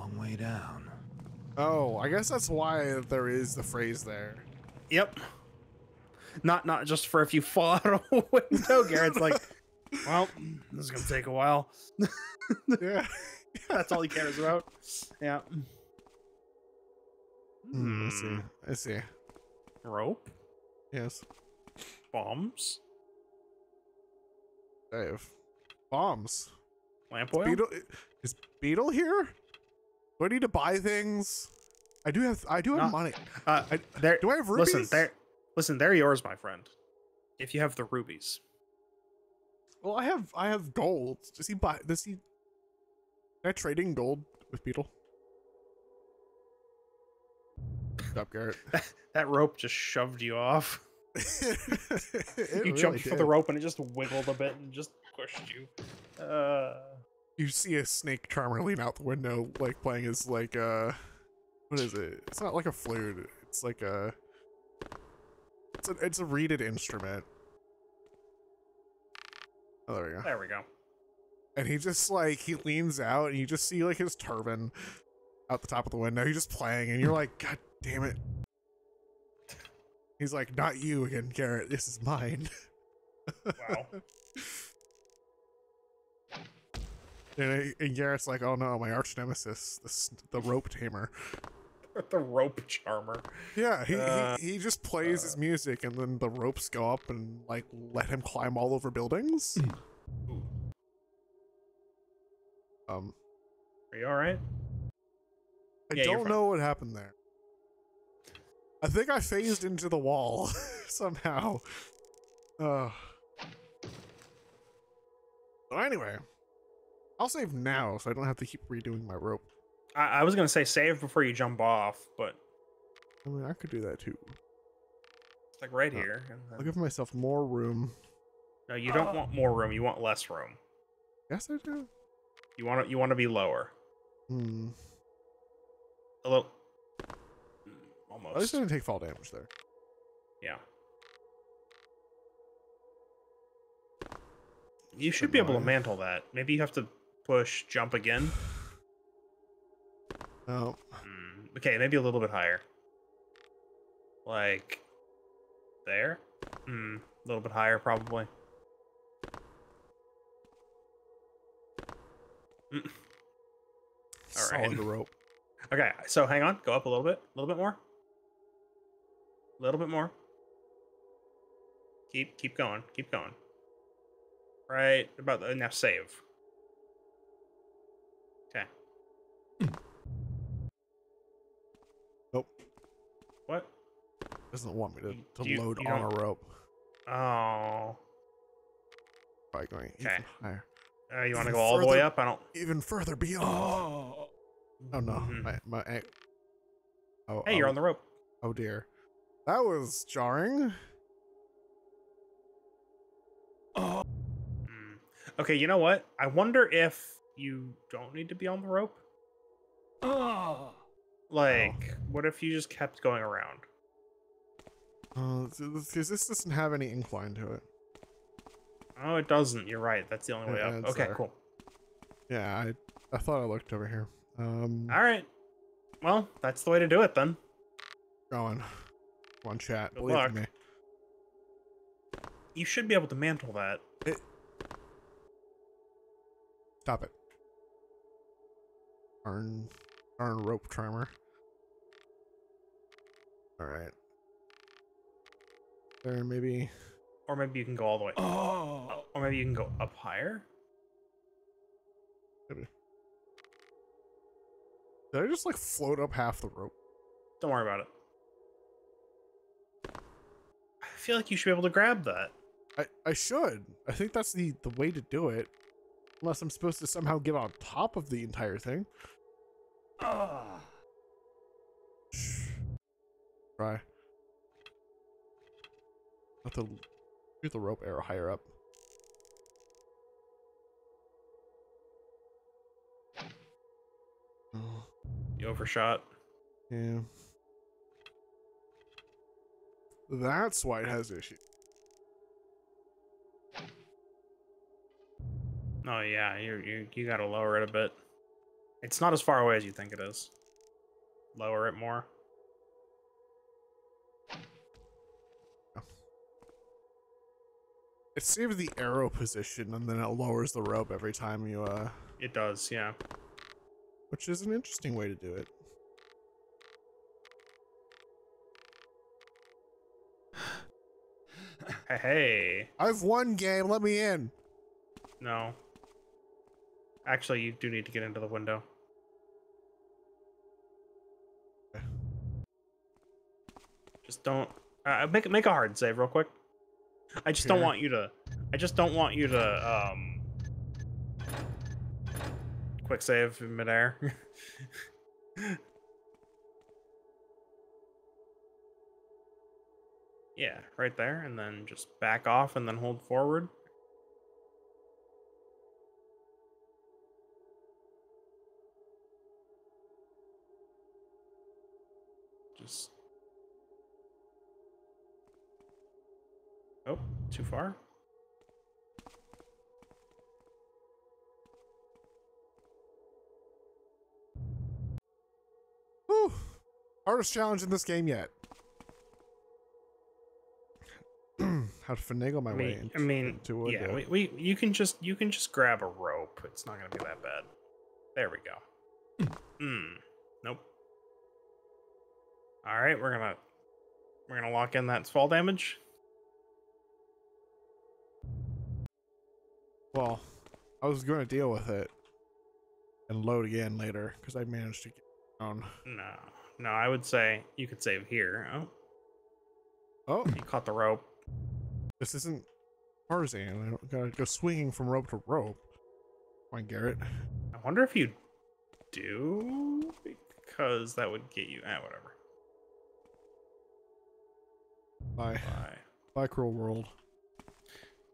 Long way down. Oh, I guess that's why there is the phrase there. Yep. Not not just for if you fall out of a window, Garrett's like, well, this is gonna take a while. Yeah. That's all he cares about. Yeah. Hmm, I see. I see. Rope, Yes. bombs, Dave. Bombs. lamp oil. Beetle is Beetle here? Do I need to buy things? I do have I do have No. money. Uh, I, there. do I have rubies? Listen, they're listen. They're yours, my friend. If you have the rubies. Well, I have I have gold. Does he buy? Does he? Can I trading gold with Beetle? Good job, Garrett. That rope just shoved you off. You really jumped for the rope and it just wiggled a bit and just pushed you. Uh, You see a snake charmer lean out the window, like playing his like uh, what is it? It's not like a flute. It's like a. It's a it's a reeded instrument. Oh, there we go. there we go. and he just like he leans out and you just see like his turban out the top of the window he's just playing and you're like god damn it he's like not you again garrett this is mine Wow. And, and garrett's like oh no my arch nemesis this the rope tamer the rope charmer. yeah he, Uh, he, he just plays his music and then the ropes go up and like let him climb all over buildings um Are you all right? I Yeah, don't know what happened there. I think I phased into the wall somehow. Uh. But anyway, I'll save now so I don't have to keep redoing my rope. I, I was gonna say save before you jump off, but I mean, I could do that too. it's like right Uh, here. and I'll give myself more room. No, you don't want more room. You want less room. Yes, I do. You want to. You want to be lower. Hmm. A little. At least Almost. I didn't take fall damage there. Yeah. You should be able to mantle that. Maybe you have to push jump again. Oh, Hmm, okay, maybe a little bit higher. Like there? Hmm, a little bit higher probably. Mm. All right. solid rope. Okay, so hang on, go up a little bit, a little bit more. A little bit more. Keep keep going, keep going. Right about the now save. Nope. What? Doesn't want me to, to you- load you on don't- a rope Oh. by going Okay. even higher, Uh, you want to Even go all the way up? I don't. even further beyond. Oh. Oh no, Mhm. my my. an- Oh, Hey, you're oh, on the rope. Oh dear, that was jarring. Oh. Okay, you know what? I wonder if you don't need to be on the rope. Oh. Like, what if you just kept going around? Uh, because this doesn't have any incline to it. Oh, it doesn't. You're right. That's the only way Yeah, up. Okay, there. cool. Yeah, I I thought I looked over here. Um, All right. Well, that's the way to do it then. going. One chat, Good believe luck. me. You should be able to mantle that. Stop it. Darn, darn rope trimmer. All right. There, maybe. Or maybe you can go all the way. Oh. Or maybe you can go up higher. Maybe. Did I just like float up half the rope? Don't worry about it. I feel like you should be able to grab that. I, I should. I think that's the, the way to do it. Unless I'm supposed to somehow get on top of the entire thing. Try. Have to shoot the rope arrow higher up. Oh, You overshot. yeah. That's why it has issues. Oh yeah, you you you gotta lower it a bit. It's not as far away as you think it is. Lower it more. It saves the arrow position and then it lowers the rope every time you uh It does, yeah. which is an interesting way to do it. Hey, hey. I've won game, let me in. No. Actually, you do need to get into the window. Just don't uh, make make a hard save real quick. I just don't want you to. I just don't want you to um. Quick save in midair. yeah, right there, and then just back off and then hold forward. Oh, too far? Whew. Hardest challenge in this game yet. How to finagle my I way mean, into, I mean, into a yeah, we, we you can just you can just grab a rope. It's not gonna be that bad. There we go. Hmm. Nope. All right, we're gonna we're gonna lock in that fall damage. Well, I was going to deal with it and load again later because I managed to get down. No, no, I would say you could save here. Oh, Oh, you caught the rope. this isn't Tarzan. I gotta go swinging from rope to rope. Come on, Garrett. I wonder if you do because that would get you. Ah, whatever. Bye. Bye. Bye, cruel world.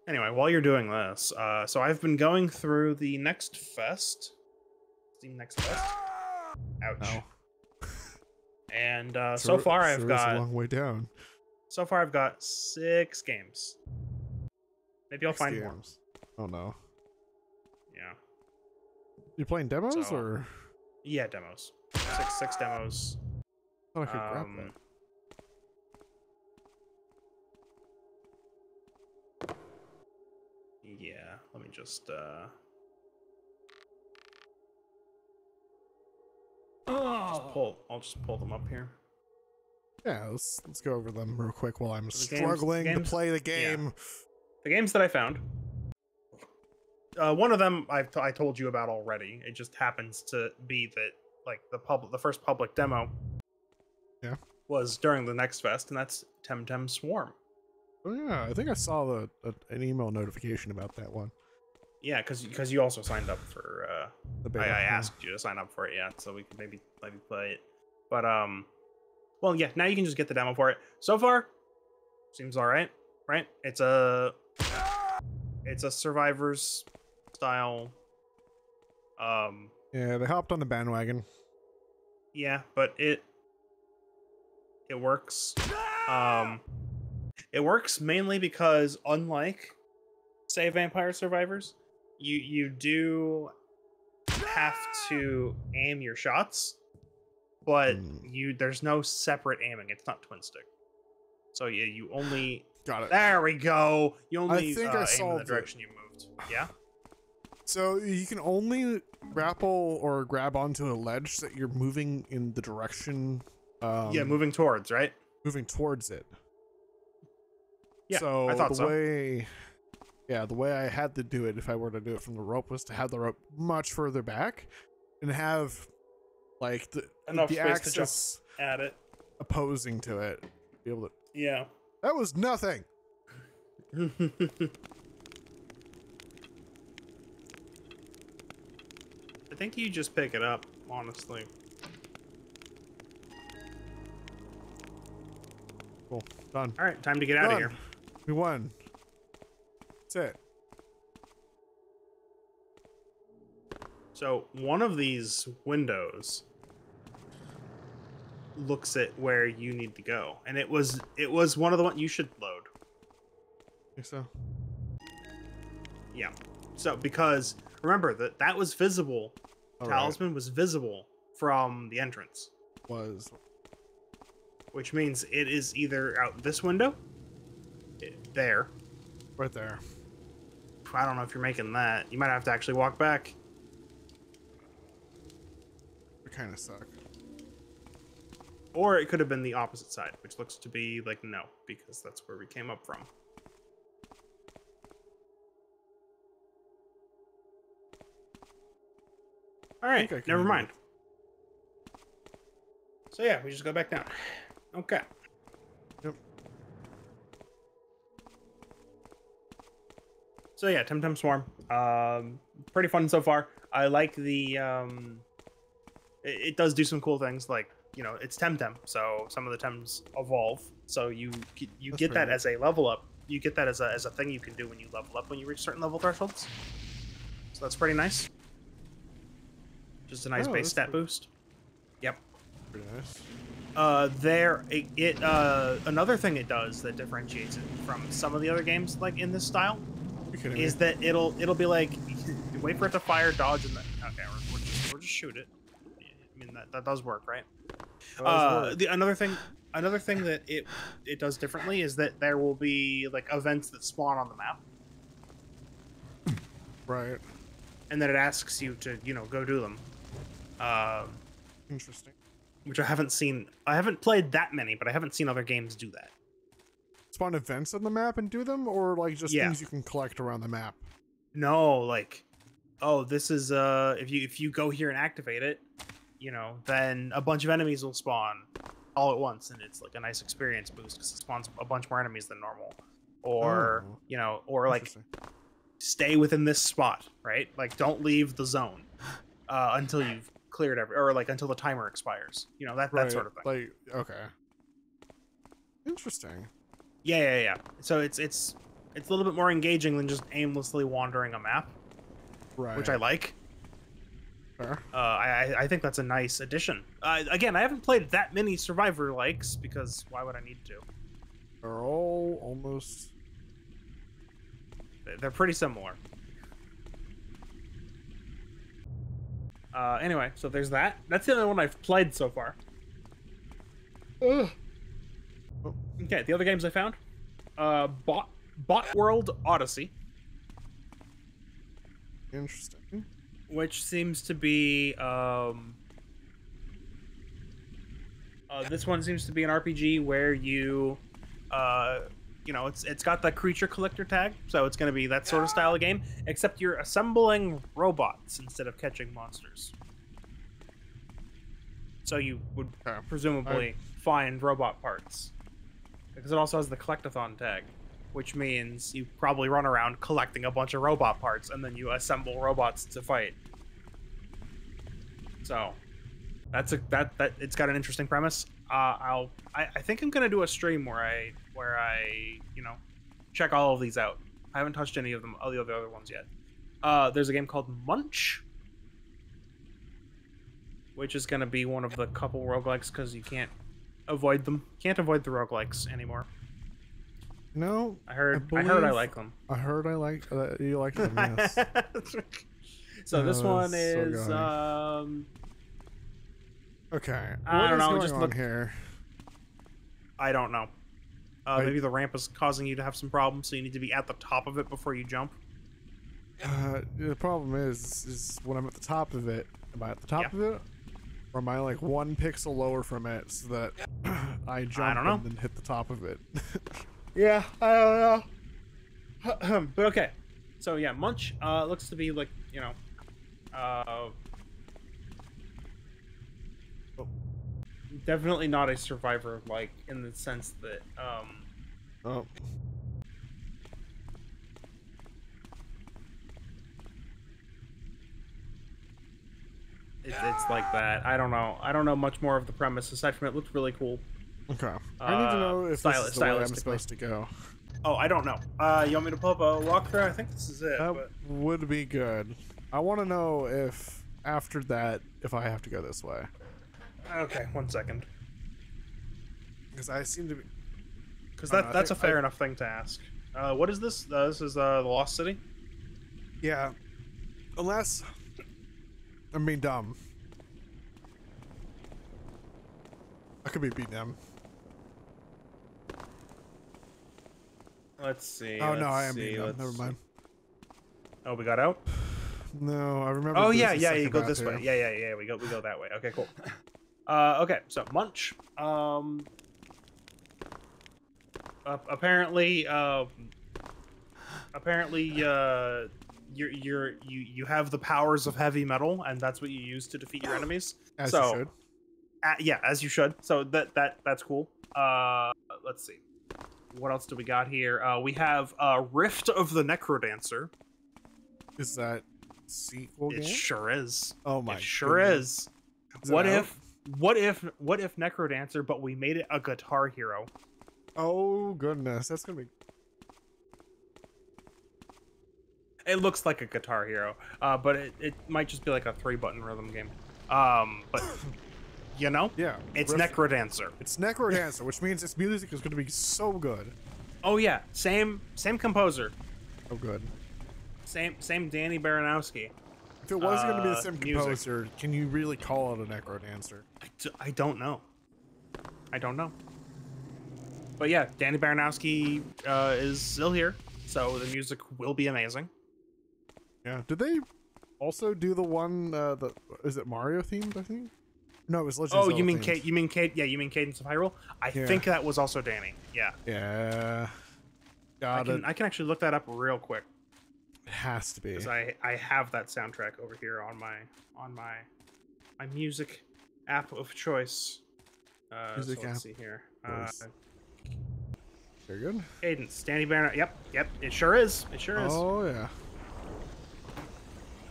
Anyway, while you're doing this, uh, so I've been going through the next fest. Steam Next Fest. Ouch. Ow. And uh, so Sure- far, I've is a got long way down. so far I've got six games. Maybe I'll Six find more. Oh no. Yeah, You're playing demos So- or? yeah, demos. Six six demos. I thought I could grab Um, that. Yeah, let me just. uh just Oh. pull. I'll just pull them up here. Yeah, let's let's go over them real quick while I'm So the games- struggling games- to play the yeah. game. The games that I found. Uh, one of them I've t- I told you about already. It just happens to be that like the public, the first public demo. Yeah. Was during the next fest, and that's Temtem Swarm. Oh yeah, I think I saw the a, an email notification about that one. Yeah, because because you also signed up for. Uh, The I, beta. I yeah. asked you to sign up for it, yeah, so we could maybe maybe play it. But um, well, yeah, now you can just get the demo for it. So far, seems all right, right? It's a it's a survivors style. Um, Yeah, they hopped on the bandwagon. yeah, but it it works. Um, it works mainly because unlike say Vampire Survivors, you you do have to aim your shots, but Hmm. you there's no separate aiming. It's not twin stick. So yeah, you only Got it. there we go. You only I think uh, I aim in the solved it. direction you moved. Yeah. So you can only grapple or grab onto a ledge that you're moving in the direction. Um, yeah, moving towards right. moving towards it. Yeah, so I thought the so. way, yeah, the way I had to do it if I were to do it from the rope was to have the rope much further back, and have like the Enough the space to jump axis at it. opposing to it. Be able to. Yeah. That was nothing. I think you just pick it up, honestly. Cool. Done. All right, time to get out of here. We won. That's it. So one of these windows looks at where you need to go, and it was it was one of the one you should load. Think so. Yeah. So because remember that that was visible All right. talisman was visible from the entrance, was which means it is either out this window, i- there. right there. I don't know if you're making that. You might have to actually walk back. It kind of suck. Or it could have been the opposite side, which looks to be like no, because that's where we came up from. All right, think I can never mind. So yeah, we just go back down. Okay. So yeah, Temtem Swarm. Um, pretty fun so far. I like the um, it, it does do some cool things like you know it's Temtem, so some of the Tems evolve. So you you That's get that as a level up. You get that as a as a thing you can do when you level up when you reach certain level thresholds. So that's pretty nice. Just a nice Oh, base stat pretty- boost. Yep. Pretty nice. Uh, there it, it uh another thing it does that differentiates it from some of the other games like in this style kidding is me? that it'll it'll be like wait for it to fire, dodge, and then okay, or, or, just, or just shoot it. I mean that, that does work, right? That does Uh, work. the another thing, another thing that it it does differently is that there will be like events that spawn on the map, right. and then it asks you to you know go do them. Um, Interesting. which I haven't seen. I haven't played that many, but I haven't seen other games do that. Spawn events on the map and do them, or like just Yeah. things you can collect around the map. No, like, oh, this is uh, if you if you go here and activate it, you know, then a bunch of enemies will spawn all at once, and it's like a nice experience boost because it spawns a bunch more enemies than normal. Or Oh. you know, or like stay within this spot, right? Like, don't leave the zone uh, until you've cleared every, or like until the timer expires. You know, that that sort of thing. Like okay. Interesting. Yeah, yeah, yeah. So it's it's it's a little bit more engaging than just aimlessly wandering a map, Right. which I like. Fair. Uh, I I- think that's a nice addition. Uh, again, I haven't played that many Survivor likes because why would I need to? They're all almost. They- They're pretty similar. Uh, anyway, so there's that. That's the only one I've played so far. Ugh. Okay, the other games I found, uh, Bot Bot World Odyssey, Interesting. which seems to be um. Uh, this one seems to be an RPG where you, uh, you know, it's it's got the creature collector tag, so it's going to be that sort of style of game. Except you're assembling robots instead of catching monsters. So you would presumably find robot parts, because it also has the collectathon tag, which means you probably run around collecting a bunch of robot parts and then you assemble robots to fight. So that's a that that it's got an interesting premise. Uh, I'll I, I think I'm gonna do a stream where I where I you know check all of these out. I haven't touched any of them all the other ones yet. Uh, there's a game called Munch, which is gonna be one of the couple roguelikes because you can't avoid them. Can't avoid the roguelikes anymore. No, I heard I, heard I like them. I heard I like uh, you like them. Yes. so this one that's so is um okay. I what don't is know, going just on look- here? I don't know. Uh, I- maybe the ramp is causing you to have some problems, so you need to be at the top of it before you jump. Uh, the problem is, is when I'm at the top of it. Am I at the top Yeah. of it, or am I like one pixel lower from it so that I jump don't know. and then hit the top of it? Yeah, I don't know. but okay, so yeah, Munch uh, looks to be like you know, uh, definitely not a survivor like in the sense that um, oh, it, it's like that. I don't know. I don't know much more of the premise aside from it looked really cool. Okay. I need to Uh, know if styli- this is the way I'm supposed to go. Oh, I don't know. Uh, you want me to pull up a walkthrough? I think this is it. That but- would be good. I want to know if after that, if I have to go this way, Okay, one second. because I seem to be. Because that don't know, I that's a fair I- enough thing to ask. Uh, what is this? Uh, this is uh, the Lost City. Yeah. Unless I'm being dumb. I could be beat them. Let's see. Oh no, let's I am see, beating Never mind. Oh, we got out. No, I remember. Oh yeah, yeah, you go this here. way. Yeah, yeah, yeah. We go, we go that way. Okay, cool. Uh, okay, so Munch. Um, uh, apparently, um, apparently, uh, you're you're you you have the powers of heavy metal, and that's what you use to defeat your enemies. As so, you should. Uh, yeah, as you should. So that that that's cool. Uh, let's see. What else do we got here? Uh, we have uh, Rift of the Necrodancer. Is that sequel It game? sure is. oh my. it sure goodness. is. What out? if what if what if necrodancer but we made it a guitar hero Oh goodness, that's gonna be. it looks like a guitar hero uh but it, it might just be like a three button rhythm game um but you know Yeah. it's Riff- necrodancer It's Necrodancer, which means its music is gonna be so good. oh yeah same same composer Oh good. same same danny baranowski If it was gonna be the Uh, same music. composer, can you really call it a Necrodancer? I, d- I don't know i don't know but yeah danny baranowski uh is still here so the music will be amazing Yeah. Did they also do the one? Uh, the is it Mario themed? I think. No, it was Legend. of Oh, you mean. Kate? You mean Kate? Yeah, you mean Cadence of Hyrule? I Yeah. think that was also Danny. Yeah, Yeah. I Got it. can, I can actually look that up real quick It has to be. because I I have that soundtrack over here on my on my my music app of choice. Uh, Music so let's app see here. Uh. Very good. Cadence, Danny Barron. Yep, yep. It sure is. It sure is. Oh yeah.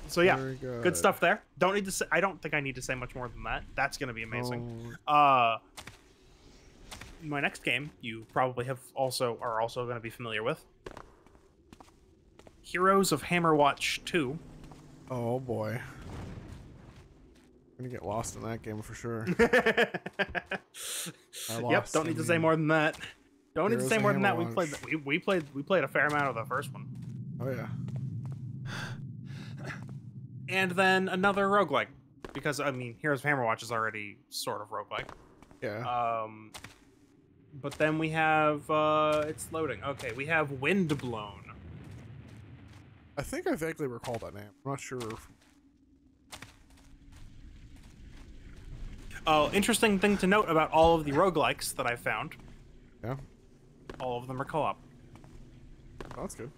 So yeah, good. good stuff there. Don't need to say. I don't think I need to say much more than that. That's gonna be amazing. Oh, Uh, my next game you probably have also are also going to be familiar with. Heroes of Hammerwatch 2. oh boy. I'm gonna get lost in that game for sure. yep, don't need to say more than that. Don't need to say more than that. We played we, we played we played a fair amount of the first one. Oh yeah. And then another roguelike because I mean Heroes of Hammerwatch is already sort of roguelike. Yeah. Um but then we have uh it's loading. Okay, we have Windblown. I think I vaguely recall that name. I'm not sure. Oh, interesting thing to note about all of the roguelikes that I found. Yeah. All of them are co-op. Oh, that's good.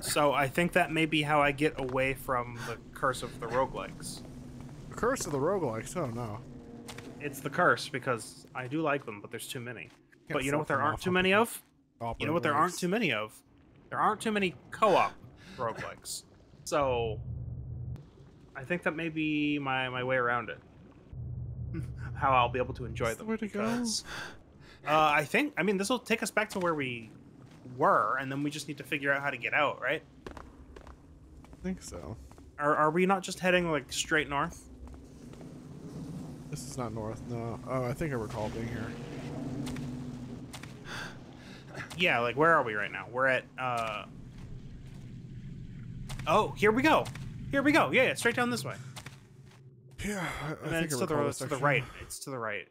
So I think that may be how I get away from the curse of the roguelikes. The Curse of the Roguelikes. Oh no. It's the curse because I do like them, but there's too many. Can't but you know what there aren't too many of? You know what there aren't too many of? There aren't too many co-op roguelikes. So I think that may be my, my way around it. how I'll be able to enjoy That's the them. way to go. Uh, I think I mean this will take us back to where we were, and then we just need to figure out how to get out, right? I think so. Are, are we not just heading like straight north? This is not north. No. Oh, I think I recall being here. Yeah, like where are we right now? We're at uh Oh, here we go. Here we go. Yeah, yeah straight down this way. Yeah. I, And then think it's to the it's to the right. It's to the right.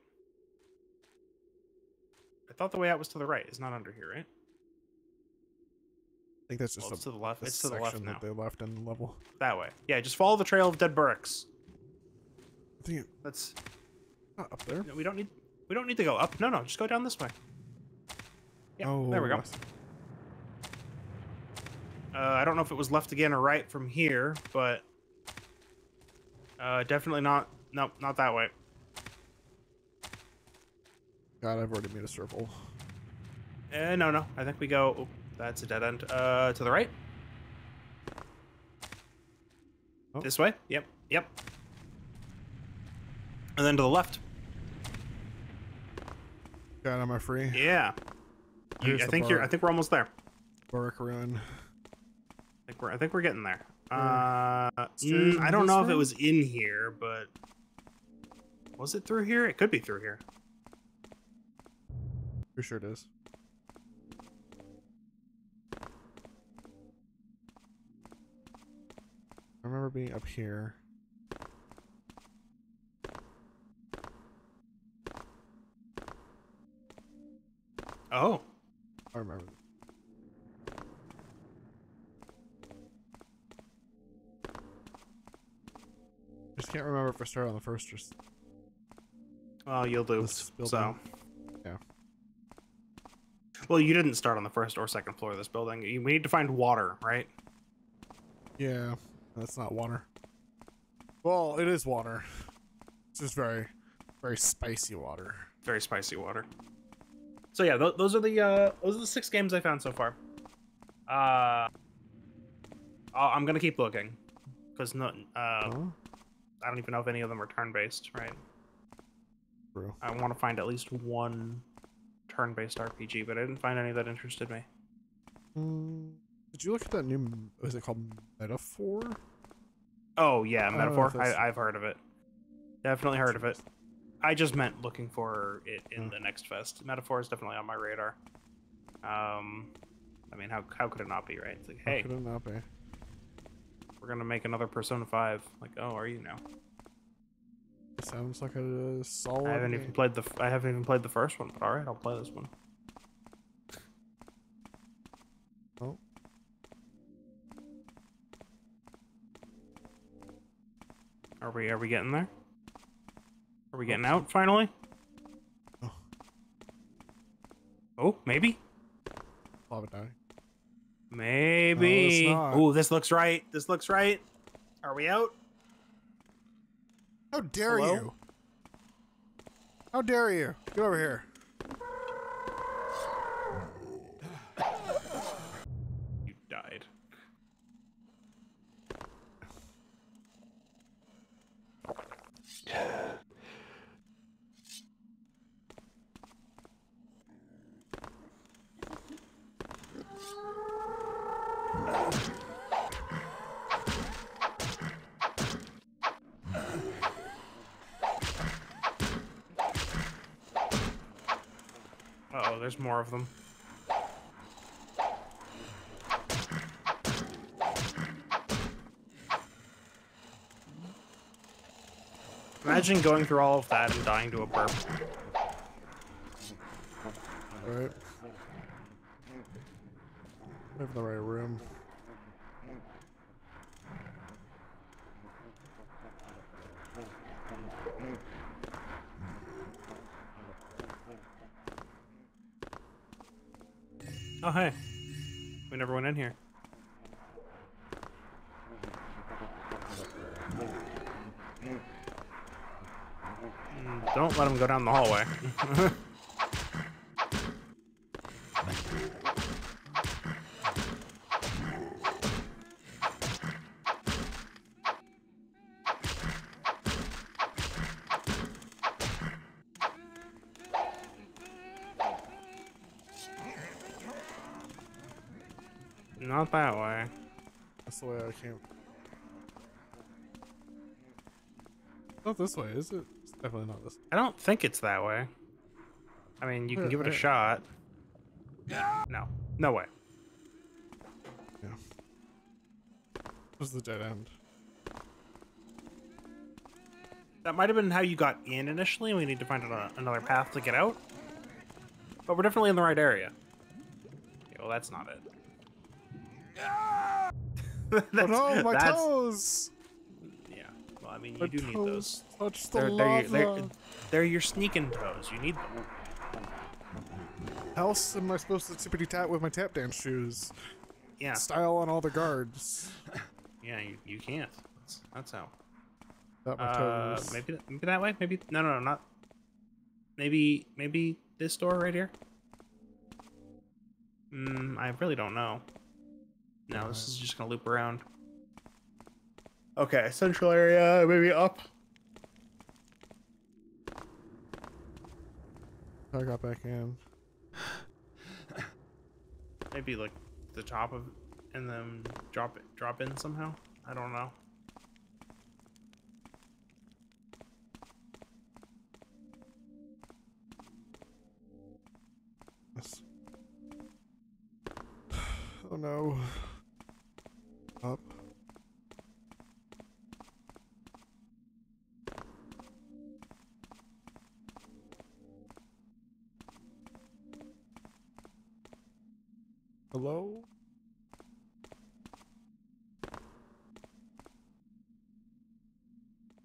I thought the way out was to the right. It's not under here, right? Think that's just Well, to the left. the It's to the left now. that they left in the level. That way. Yeah, just follow the trail of dead Burricks. I think it's That's not up there. no, we don't need we don't need to go up. No, no, just go down this way. Yeah, oh, there we go. I. Uh, I don't know if it was left again or right from here, but uh, definitely not. Nope, not that way. God, I've already made a circle. Uh, no, no. I think we go. Oh, that's a dead end. Uh, to the right. Oh. This way. Yep. Yep. And then to the left. God, am I free? Yeah. You, I think you're. I think we're almost there. Burrick ruin. I think we're. I think we're getting there. Yeah. Uh, mm, I don't know if it was in here, but was it through here? It could be through here. Pretty sure it is. Being up here. Oh, I remember. Just can't remember if I started on the first or well, you'll do. So, Yeah. well, you didn't start on the first or second floor of this building. You, we need to find water, right? Yeah, that's not water. Well, it is water. It's just very, very spicy water. Very spicy water. So yeah, th- those are the uh, those are the six games I found so far. Uh, I'm gonna keep looking because no, uh, Huh? I don't even know if any of them are turn-based, right? True. I want to find at least one turn-based RPG, but I didn't find any that interested me. Mm, did you look at that new? Was it called Metaphor? Oh yeah, metaphor. if I, I've heard of it. Definitely heard of it. I just meant looking for it in Hmm. the next fest. Metaphor is definitely on my radar. Um, I mean, how how could it not be, right? It's like, How hey, could it not be? we're gonna make another Persona Five. Like, oh, are you now? It sounds like a solid. I haven't even played the I haven't even played the first one, but all right, I'll play this one. Oh. Are we are we getting there? Are we getting oh. out finally? Oh. Oh, maybe. Maybe. not. Oh, this looks right. This looks right. Are we out? How dare Hello? you? How dare you? Get over here. You died. More of them. Imagine going through all of that and dying to a burp. Alright. We have the right room. Oh, hey. We never went in here. Mm, Don't let him go down the hallway. Not that way. That's the way I came. Not this way, is it? It's definitely not this. I don't think it's that way. I mean, you can Uh, give it a shot. No. No way. Yeah. This is the dead end. That might have been how you got in initially. We need to find another path to get out. But we're definitely in the right area. Okay, well, that's not it. Oh That's- no, my that's- toes! Yeah. Well, I mean, you My do need those. touch the They're, they're, lava. your- they're, they're your sneaking toes. You need them. How else am I supposed to tippity tap with my tap dance shoes? Yeah. Style on all the guards. Yeah, you, you can't. That's, that's how. Not my Uh, toes. maybe maybe that way. Maybe no, no, no, not. Maybe maybe this door right here. Hmm, I really don't know. No, this is just gonna loop around. Okay, central area, maybe up. I got back in. Maybe like the top of, and then drop it, drop in somehow. I don't know. Yes. Oh no. Up. Hello?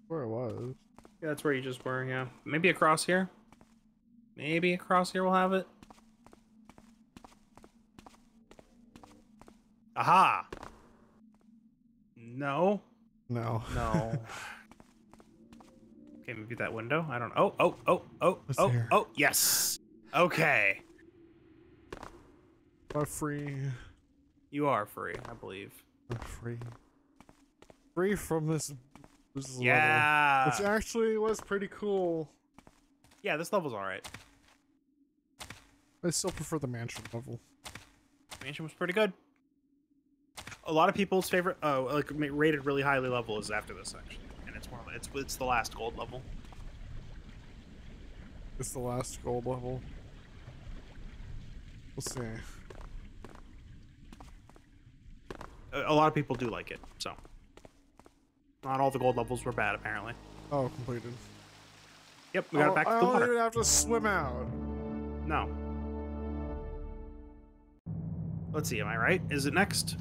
Where it was. Yeah, that's where you just were, yeah. Maybe across here? Maybe across here we'll have it. Aha! No. No. No. okay, maybe that window. I don't know. Oh, oh, oh, oh, What's oh, here? oh, yes. Okay. Not free. You are free, I believe. Not free. Free from this. This level, Yeah. Which actually was pretty cool. yeah, this level's alright. I still prefer the mansion level. Mansion was pretty good. A lot of people's favorite, oh, like rated really highly level is after this actually, and it's one of the, it's it's the last gold level. It's the last gold level. We'll see. A, a lot of people do like it, so not all the gold levels were bad apparently. Oh, completed. Yep, we got oh, it back I to the oh, oh, don't even have to swim out. No. Let's see, am I right? Is it next?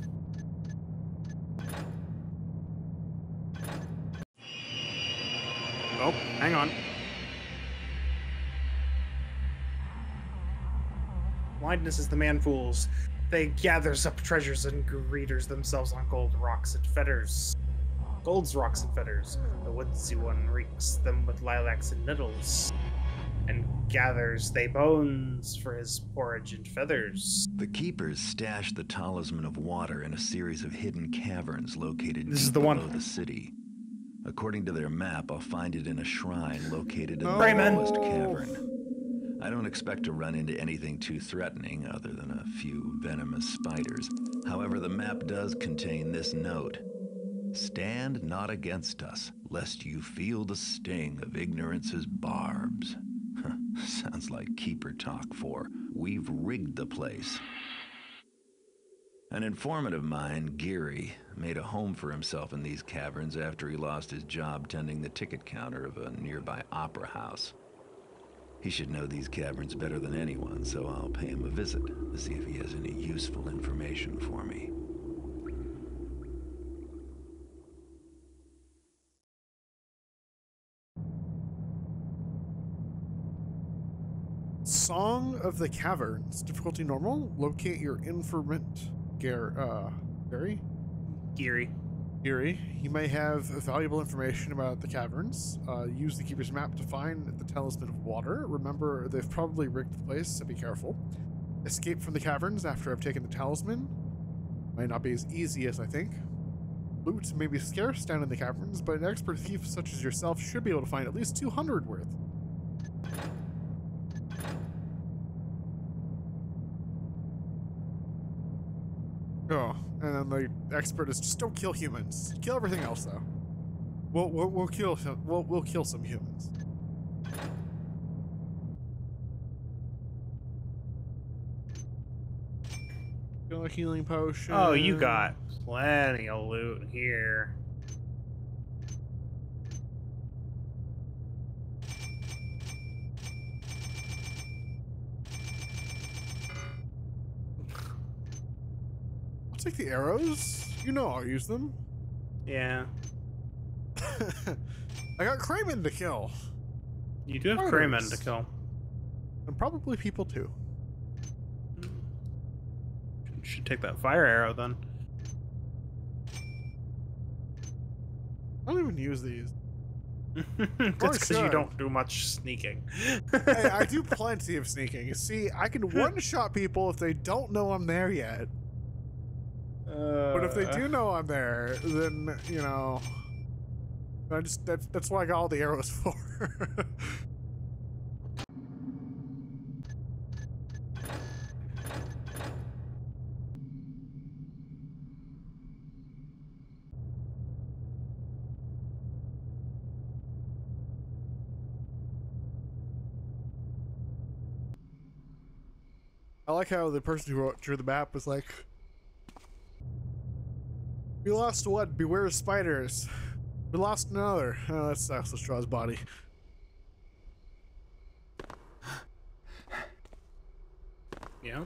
Oh, hang on. Blindness is the man fools. They gathers up treasures and greeters themselves on gold rocks and fetters. Gold's rocks and fetters. The woodsy one reeks them with lilacs and nettles and gathers they bones for his porridge and feathers. The keepers stashed the talisman of water in a series of hidden caverns located This is the one. the city. According to their map, I'll find it in a shrine located in the Rayman. lowest cavern. I don't expect to run into anything too threatening other than a few venomous spiders. However, the map does contain this note. Stand not against us, lest you feel the sting of ignorance's barbs. Sounds like keeper talk for we've rigged the place. An informant of mine, Geary, made a home for himself in these caverns after he lost his job tending the ticket counter of a nearby opera house. He should know these caverns better than anyone, so I'll pay him a visit to see if he has any useful information for me. Song of the Caverns. Difficulty normal. Locate your informant. Gar uh Gary? Geary. Gary. You may have valuable information about the caverns. Uh, use the keeper's map to find the talisman of water. Remember, they've probably rigged the place, so be careful. Escape from the caverns after I've taken the talisman. Might not be as easy as I think. Loot may be scarce down in the caverns, but an expert thief such as yourself should be able to find at least 200 worth. Oh, and then the expert is just don't kill humans. Kill everything else though. We'll we'll, we'll kill we'll we'll kill some humans. Healing potion. Oh, you got plenty of loot here. Take the arrows. You know I'll use them. Yeah. I got Crayman to kill, You do have. Craymen to kill. and probably people too. Hmm. Should take that fire arrow then. I don't even use these. That's because you don't do much sneaking. hey, I do plenty of sneaking. See, I can one-shot people if they don't know I'm there yet. But if they Uh. do know I'm there, then you know, I just that's that's what I got all the arrows for. I like how the person who drew the map was like, "We lost what? Beware of spiders. We lost another. Oh, that sucks. Let's draw his body." Yeah.